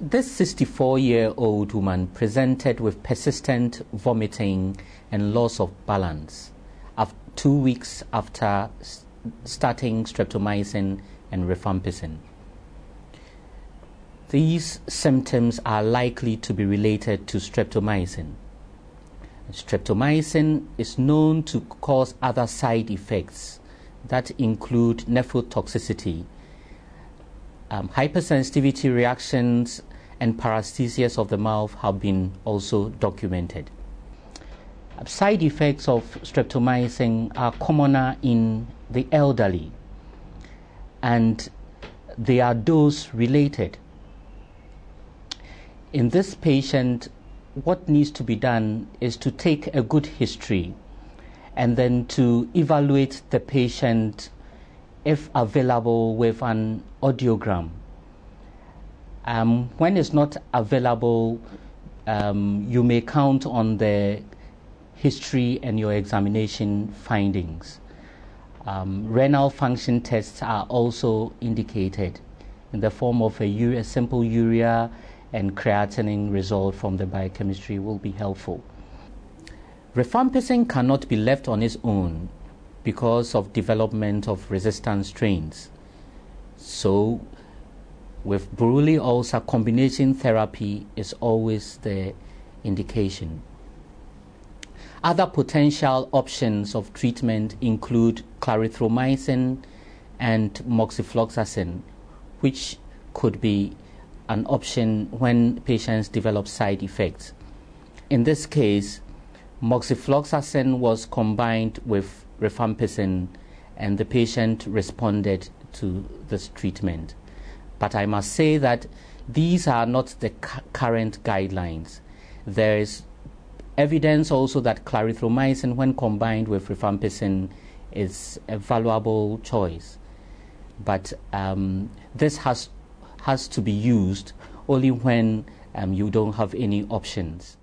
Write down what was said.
This 64 year old woman presented with persistent vomiting and loss of balance after two weeks after starting streptomycin and rifampicin. These symptoms are likely to be related to streptomycin. Streptomycin is known to cause other side effects that include nephrotoxicity, um, hypersensitivity reactions, and paresthesias of the mouth have been also documented. Side effects of streptomycin are commoner in the elderly and they are dose related. In this patient, what needs to be done is to take a good history and then to evaluate the patient if available with an audiogram. Um, when it's not available, um, you may count on the history and your examination findings. Um, renal function tests are also indicated in the form of a, a simple urea and creatinine result from the biochemistry will be helpful. Rifampicin cannot be left on its own because of development of resistant strains. So, with Buruli ulcer, combination therapy is always the indication. Other potential options of treatment include clarithromycin and moxifloxacin, which could be an option when patients develop side effects. In this case, moxifloxacin was combined with rifampicin and the patient responded to this treatment. But I must say that these are not the cu- current guidelines. There is evidence also that clarithromycin, when combined with rifampicin, is a valuable choice. But um, this has, has to be used only when um, you don't have any options.